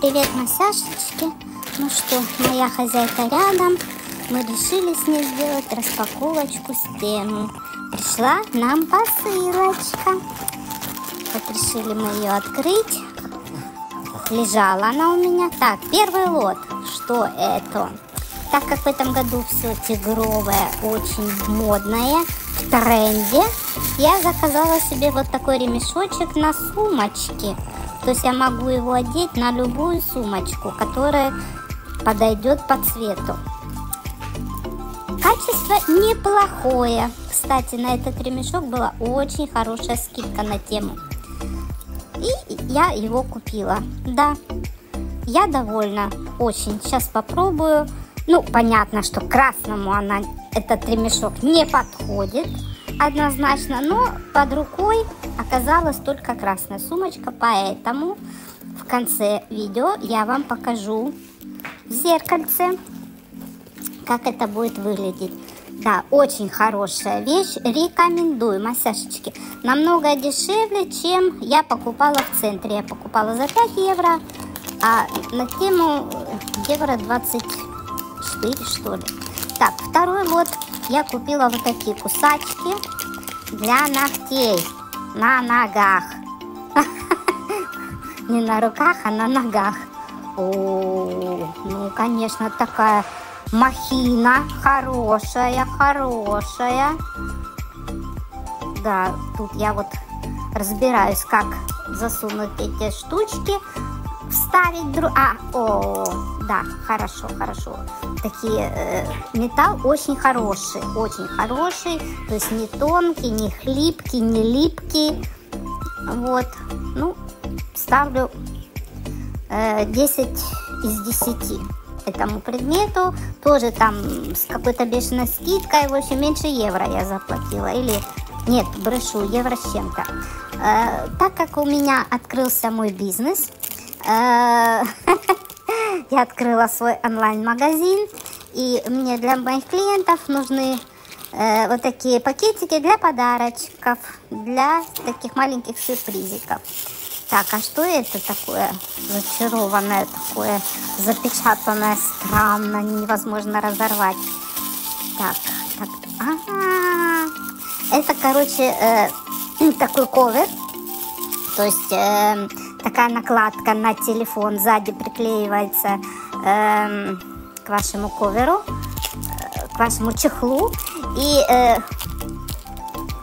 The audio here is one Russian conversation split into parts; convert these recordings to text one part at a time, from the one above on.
Привет, Масяшечки. Ну что, моя хозяйка рядом. Мы решили с ней сделать распаковочку с тему. Пришла нам посылочка. Вот решили мы ее открыть. Лежала она у меня. Так, первый лот. Что это? Так как в этом году все тигровое, очень модное, в тренде, я заказала себе вот такой ремешочек на сумочке. То есть я могу его одеть на любую сумочку, которая подойдет по цвету. Качество неплохое. Кстати, на этот ремешок была очень хорошая скидка на тему. И я его купила. Да, я довольна очень. Сейчас попробую. Ну, понятно, что красному она, этот ремешок не подходит однозначно, но под рукой оказалась только красная сумочка, поэтому в конце видео я вам покажу в зеркальце, как это будет выглядеть. Да, очень хорошая вещь, рекомендую, масяшечки. Намного дешевле, чем я покупала в центре. Я покупала за 5 евро, а на тему евро 24, что ли. Так, второй лот я купила вот такие кусачки для ногтей на ногах. Не на руках, а на ногах. О, ну, конечно, такая махина хорошая, хорошая. Да, тут я вот разбираюсь, как засунуть эти штучки, вставить друг... А, о, да, хорошо, хорошо. Такие, э, металл очень хороший, очень хороший, то есть не тонкий, не хлипкий, не липкий. Вот, ну, ставлю э, 10 из 10 этому предмету. Тоже там с какой-то бешеной скидкой, в общем, меньше евро я заплатила. Или, нет, брешу, евро с чем-то. Э, так как у меня открылся мой бизнес, э, я открыла свой онлайн-магазин, и мне для моих клиентов нужны э, вот такие пакетики для подарочков, для таких маленьких сюрпризиков. Так, а что это такое зачарованное, такое запечатанное, странно, невозможно разорвать? Так, так, ага. Это, короче, э, такой ковер, то есть э, такая накладка на телефон сзади приклеивается э, к вашему коверу, э, к вашему чехлу. И, э,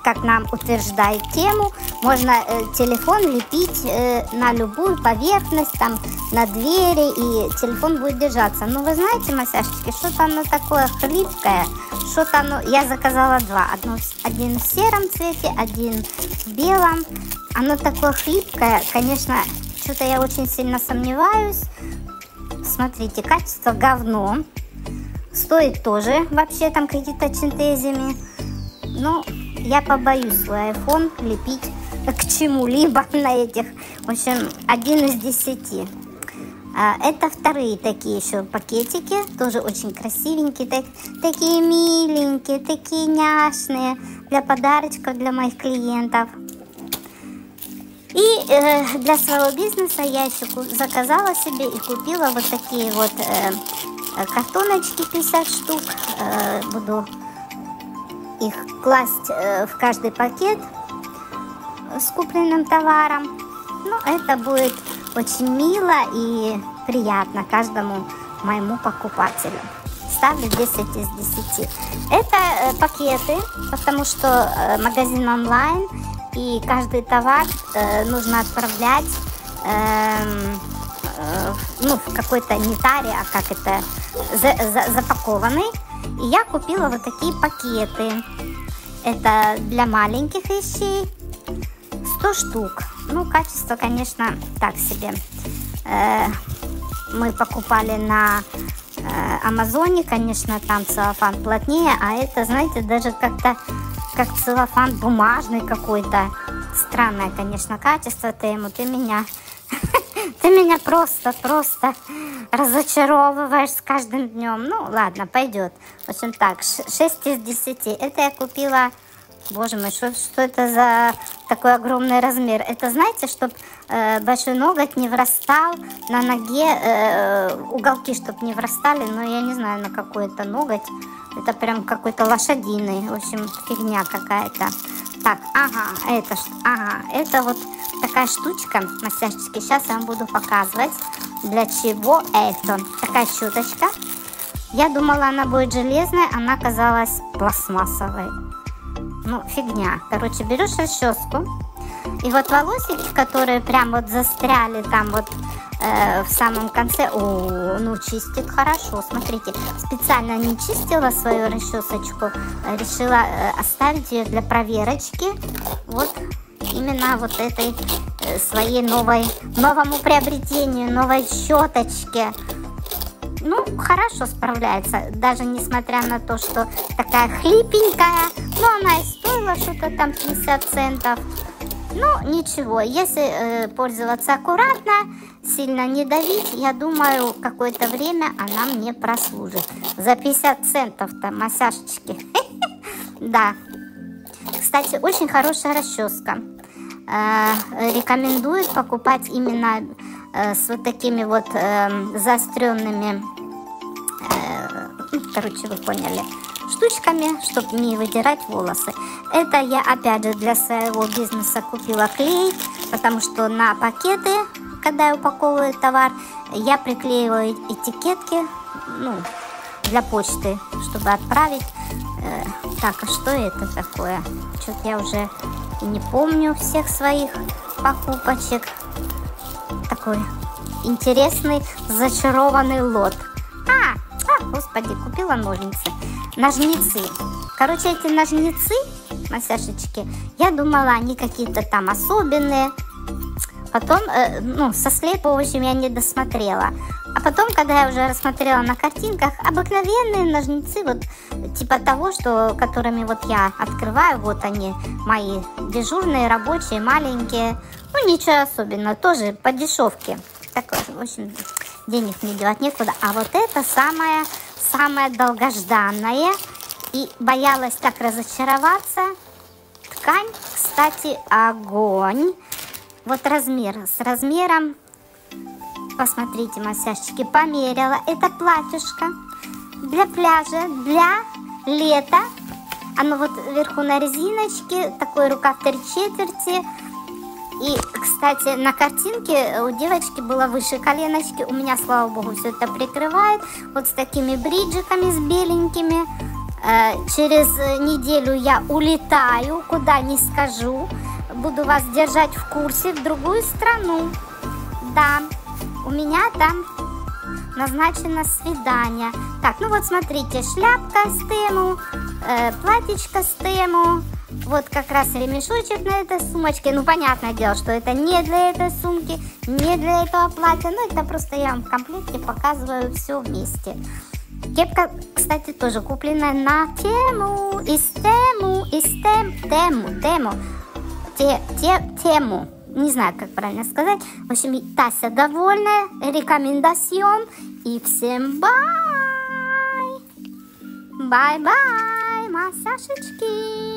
как нам утверждает тему, можно э, телефон лепить э, на любую поверхность, там, на двери, и телефон будет держаться. Ну, вы знаете, Масяшечки, что-то оно такое хлипкое, что-то оно... Я заказала два. Одно, один в сером цвете, один в белом. Оно такое хлипкое, конечно, что-то я очень сильно сомневаюсь. Смотрите, качество говно. Стоит тоже вообще там какие-то чинтезиями. Но я побоюсь свой iPhone лепить к чему-либо на этих. В общем, один из десяти. А, это вторые такие еще пакетики, тоже очень красивенькие, так, такие миленькие, такие няшные, для подарочков для моих клиентов. И э, для своего бизнеса я еще заказала себе и купила вот такие вот э, э картоночки 50 штук. Э, буду их класть э, в каждый пакет с купленным товаром. Ну, это будет очень мило и приятно каждому моему покупателю. Ставлю 10 из 10. Это э, пакеты, потому что э, магазин онлайн и каждый товар э, нужно отправлять э, э, ну, в какой-то не таре, а как это, за, за, запакованный. И я купила вот такие пакеты. Это для маленьких вещей. 100 штук. Ну, качество, конечно, так себе. Э, мы покупали на э, Амазоне, конечно, там целлофан плотнее, а это, знаете, даже как-то как целлофан бумажный какой-то. Странное, конечно, качество. Ты ему, ты меня, ты меня просто, просто разочаровываешь с каждым днем. Ну, ладно, пойдет. В общем, так, 6 из 10. Это я купила Боже мой, что, что это за такой огромный размер? Это, знаете, чтобы э, большой ноготь не врастал на ноге, э, уголки, чтобы не врастали, но я не знаю, на какой это ноготь. Это прям какой-то лошадиный, в общем, фигня какая-то. Так, ага, это, ага, это вот такая штучка, массажчики. Сейчас я вам буду показывать, для чего это. Такая щеточка. Я думала, она будет железная, она оказалась пластмассовой. Ну, фигня. Короче, берешь расческу, и вот волосики, которые прям вот застряли там вот э, в самом конце, о, ну чистит хорошо, смотрите, специально не чистила свою расчесочку, решила э, оставить ее для проверочки, вот именно вот этой э, своей новой, новому приобретению, новой щеточке. Ну, хорошо справляется, даже несмотря на то, что такая хлипенькая, но она и стоила что-то там 50 центов. Ну, ничего, если э, пользоваться аккуратно, сильно не давить, я думаю, какое-то время она мне прослужит. За 50 центов-то массажечки. Да. Кстати, очень хорошая расческа. Э, рекомендуют покупать именно э, с вот такими вот э, заостренными, э, ну, короче, вы поняли, штучками, чтобы не выдирать волосы. Это я опять же для своего бизнеса купила клей, потому что на пакеты, когда я упаковываю товар, я приклеиваю этикетки, ну, для почты, чтобы отправить. Э, так, а что это такое? Что-то я уже не помню всех своих покупочек. Такой интересный зачарованный лот. А, а, господи, купила ножницы ножницы. Короче, эти ножницы, массажечки, я думала, они какие-то там особенные. Потом, э, ну, со слепа, в общем, я не досмотрела. А потом, когда я уже рассмотрела на картинках, обыкновенные ножницы, вот типа того, что, которыми вот я открываю, вот они, мои дежурные, рабочие, маленькие. Ну, ничего особенного, тоже по дешевке. Так, в общем, денег мне девать некуда. А вот это самое самое долгожданное. И боялась так разочароваться. Ткань, кстати, огонь. Вот размер. С размером, посмотрите, массажчики, померила. Это платьюшко для пляжа, для лета. Оно вот вверху на резиночке, такой рукав три четверти и, кстати, на картинке у девочки было выше коленочки. У меня, слава богу, все это прикрывает. Вот с такими бриджиками, с беленькими. Э, через неделю я улетаю, куда не скажу. Буду вас держать в курсе в другую страну. Да, у меня там назначено свидание. Так, ну вот смотрите, шляпка с тему, э, платьечко с тему, вот как раз ремешочек на этой сумочке. Ну, понятное дело, что это не для этой сумки, не для этого платья. Ну, это просто я вам в комплекте показываю все вместе. Кепка, кстати, тоже куплена на тему, из тему, из тем, тему, тему, те, те, тему. Не знаю, как правильно сказать. В общем, Тася довольная, рекомендацион. И всем bye! Bye-bye, массажечки!